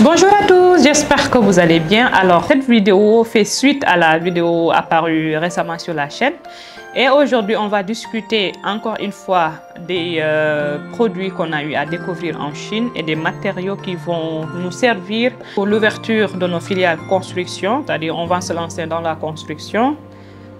Bonjour à tous, j'espère que vous allez bien. Alors, cette vidéo fait suite à la vidéo apparue récemment sur la chaîne. Et aujourd'hui, on va discuter encore une fois des euh, produits qu'on a eu à découvrir en Chine et des matériaux qui vont nous servir pour l'ouverture de nos filiales construction. C'est-à-dire, on va se lancer dans la construction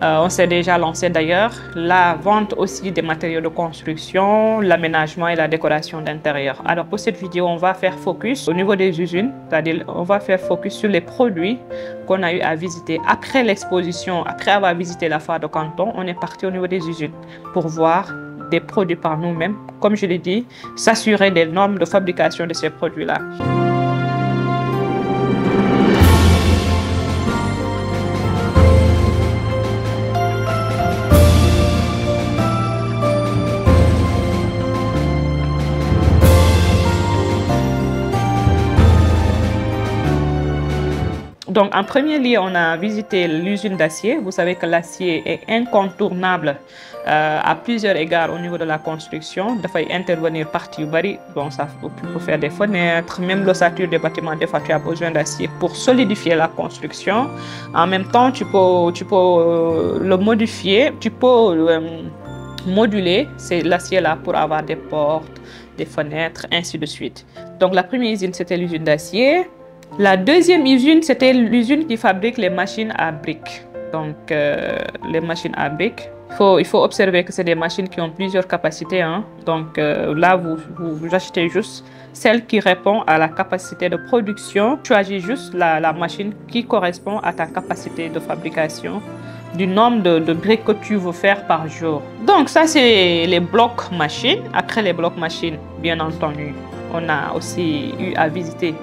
euh, on s'est déjà lancé d'ailleurs la vente aussi des matériaux de construction, l'aménagement et la décoration d'intérieur. Alors pour cette vidéo, on va faire focus au niveau des usines, c'est-à-dire on va faire focus sur les produits qu'on a eu à visiter après l'exposition, après avoir visité la foire de Canton, on est parti au niveau des usines pour voir des produits par nous-mêmes, comme je l'ai dit, s'assurer des normes de fabrication de ces produits-là. Donc, en premier lieu, on a visité l'usine d'acier. Vous savez que l'acier est incontournable euh, à plusieurs égards au niveau de la construction. Il faut intervenir partie bari. Bon, ça peut faire des fenêtres, même l'ossature des bâtiments. Des fois, tu as besoin d'acier pour solidifier la construction. En même temps, tu peux, tu peux euh, le modifier. Tu peux euh, moduler l'acier là pour avoir des portes, des fenêtres, ainsi de suite. Donc, la première usine, c'était l'usine d'acier. La deuxième usine, c'était l'usine qui fabrique les machines à briques. Donc, euh, les machines à briques. Il faut, observer que c'est des machines qui ont plusieurs capacités. Hein. Donc, euh, là, vous, achetez juste celle qui répond à la capacité de production. Choisis juste la, machine qui correspond à ta capacité de fabrication du nombre de, briques que tu veux faire par jour. Donc, ça, c'est les blocs machines. Après les blocs machines, bien entendu, on a aussi eu à visiter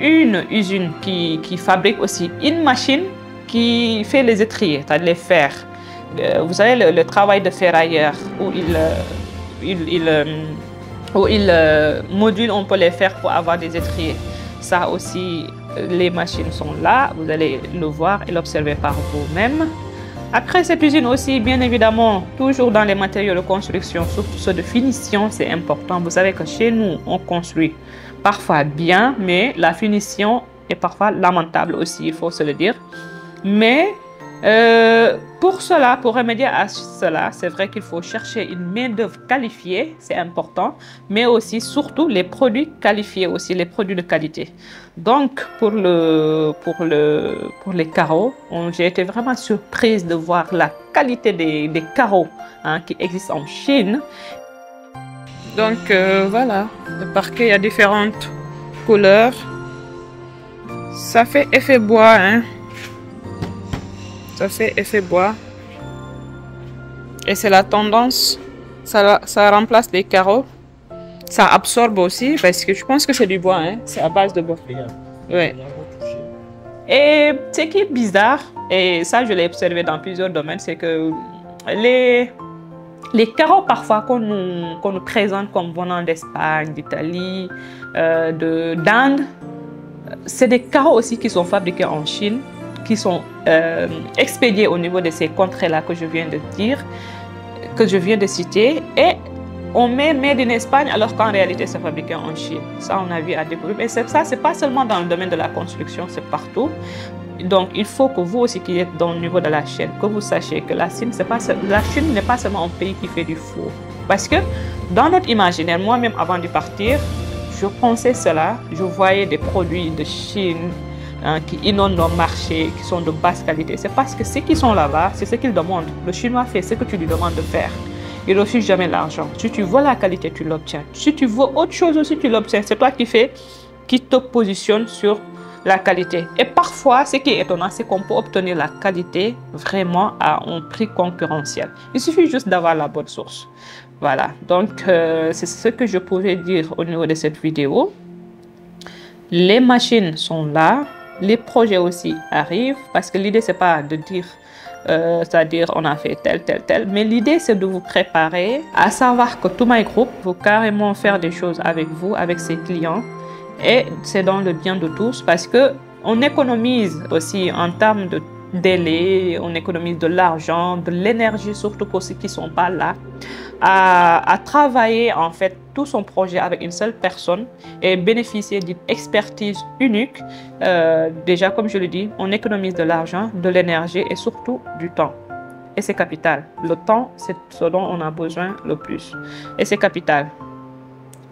une usine qui, qui, fabrique aussi une machine qui fait les étriers, c'est-à-dire les fers. Euh, vous savez, le, travail de ferrailleur où il, euh, euh, où il module, on peut les faire pour avoir des étriers. Ça aussi, les machines sont là, vous allez le voir et l'observer par vous-même. Après cette usine aussi, bien évidemment, toujours dans les matériaux de construction, surtout ceux de finition, c'est important. Vous savez que chez nous, on construit parfois bien, mais la finition est parfois lamentable aussi, il faut se le dire. Mais euh, pour cela, pour remédier à cela, c'est vrai qu'il faut chercher une main-d'œuvre qualifiée, c'est important, mais aussi, surtout, les produits qualifiés aussi, les produits de qualité. Donc, pour, le, pour, le, pour les carreaux, j'ai été vraiment surprise de voir la qualité des, carreaux hein, qui existent en Chine donc euh, voilà, le parquet a différentes couleurs. Ça fait effet bois, hein. Ça fait effet bois. Et c'est la tendance. Ça, ça remplace les carreaux. Ça absorbe aussi parce que je pense que c'est du bois, hein. C'est à base de bois. Ouais. Et ce qui est bizarre, et ça je l'ai observé dans plusieurs domaines, c'est que les les carreaux parfois qu'on nous, présente comme venant d'Espagne, d'Italie, euh, d'Inde, c'est des carreaux aussi qui sont fabriqués en Chine, qui sont euh, expédiés au niveau de ces contrées-là que je viens de dire, que je viens de citer, et on met Made in Espagne alors qu'en réalité c'est fabriqué en Chine. Ça, on a vu à découvrir. Mais ça, c'est pas seulement dans le domaine de la construction, c'est partout. Donc, il faut que vous aussi qui êtes dans le niveau de la chaîne, que vous sachiez que la Chine, pas, la Chine n'est pas seulement un pays qui fait du four. Parce que dans notre imaginaire, moi-même avant de partir, je pensais cela, je voyais des produits de Chine hein, qui inondent nos marchés, qui sont de basse qualité. C'est parce que ceux qui sont là-bas, c'est ce qu'ils demandent. Le Chinois fait ce que tu lui demandes de faire. Il ne refuse jamais l'argent. Si tu veux la qualité, tu l'obtiens. Si tu veux autre chose aussi, tu l'obtiens. C'est toi qui qui te positionne sur la qualité. Et parfois, ce qui est étonnant, c'est qu'on peut obtenir la qualité vraiment à un prix concurrentiel. Il suffit juste d'avoir la bonne source. Voilà, donc euh, c'est ce que je pouvais dire au niveau de cette vidéo. Les machines sont là, les projets aussi arrivent, parce que l'idée, c'est pas de dire euh, c'est-à-dire on a fait tel, tel, tel. Mais l'idée, c'est de vous préparer à savoir que tout my group veut carrément faire des choses avec vous, avec ses clients, et c'est dans le bien de tous parce que on économise aussi en termes de, délai, on économise de l'argent, de l'énergie, surtout pour ceux qui ne sont pas là, à, travailler en fait tout son projet avec une seule personne et bénéficier d'une expertise unique. Euh, déjà, comme je le dis, on économise de l'argent, de l'énergie et surtout du temps. Et c'est capital. Le temps, c'est ce dont on a besoin le plus. Et c'est capital.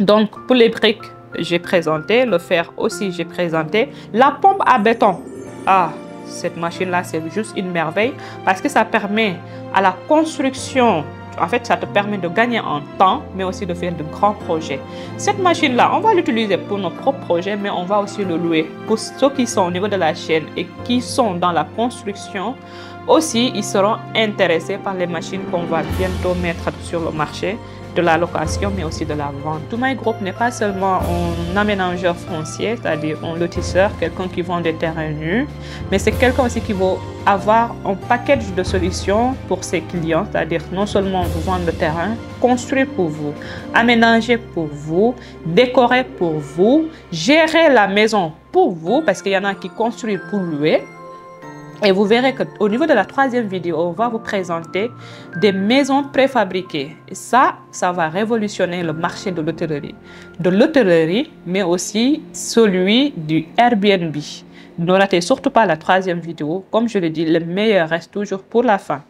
Donc, pour les briques, j'ai présenté. Le fer aussi, j'ai présenté. La pompe à béton. Ah, cette machine-là, c'est juste une merveille parce que ça permet à la construction en fait, ça te permet de gagner en temps, mais aussi de faire de grands projets. Cette machine-là, on va l'utiliser pour nos propres projets, mais on va aussi le louer. Pour ceux qui sont au niveau de la chaîne et qui sont dans la construction, aussi, ils seront intéressés par les machines qu'on va bientôt mettre sur le marché de la location, mais aussi de la vente. To My Group n'est pas seulement un aménageur foncier, c'est-à-dire un lotisseur, quelqu'un qui vend des terrains nus, mais c'est quelqu'un aussi qui va avoir un package de solutions pour ses clients, c'est-à-dire non seulement vous vendre le terrain, construire pour vous, aménager pour vous, décorer pour vous, gérer la maison pour vous, parce qu'il y en a qui construisent pour louer, et vous verrez qu'au niveau de la troisième vidéo, on va vous présenter des maisons préfabriquées. Et ça, ça va révolutionner le marché de l'hôtellerie. De l'hôtellerie, mais aussi celui du Airbnb. Ne ratez surtout pas la troisième vidéo. Comme je l'ai dit, le meilleur reste toujours pour la fin.